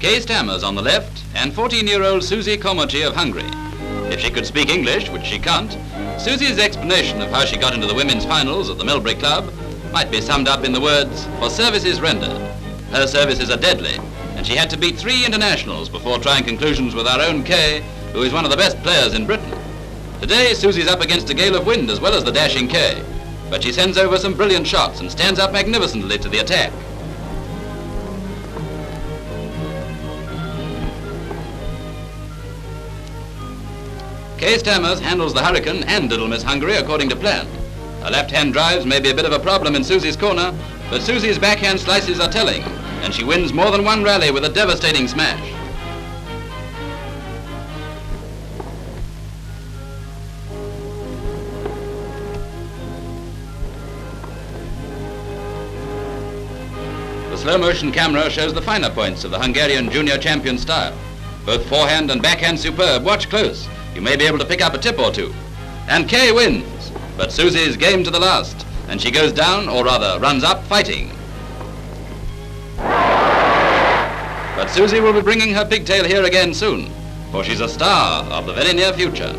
Kay Stammers on the left, and 14-year-old Susie Körmöczy of Hungary. If she could speak English, which she can't, Susie's explanation of how she got into the women's finals at the Millbury Club might be summed up in the words, for services rendered. Her services are deadly, and she had to beat three internationals before trying conclusions with our own Kay, who is one of the best players in Britain. Today, Susie's up against a gale of wind as well as the dashing Kay, but she sends over some brilliant shots and stands up magnificently to the attack. Kay Stammers handles the Hurricane and Little Miss Hungary according to plan. Her left-hand drives may be a bit of a problem in Susie's corner, but Susie's backhand slices are telling, and she wins more than one rally with a devastating smash. The slow-motion camera shows the finer points of the Hungarian junior champion style. Both forehand and backhand superb. Watch close. You may be able to pick up a tip or two. And Kay wins. But Susie's game to the last, and she goes down, or rather runs up, fighting. But Susie will be bringing her pigtail here again soon, for she's a star of the very near future.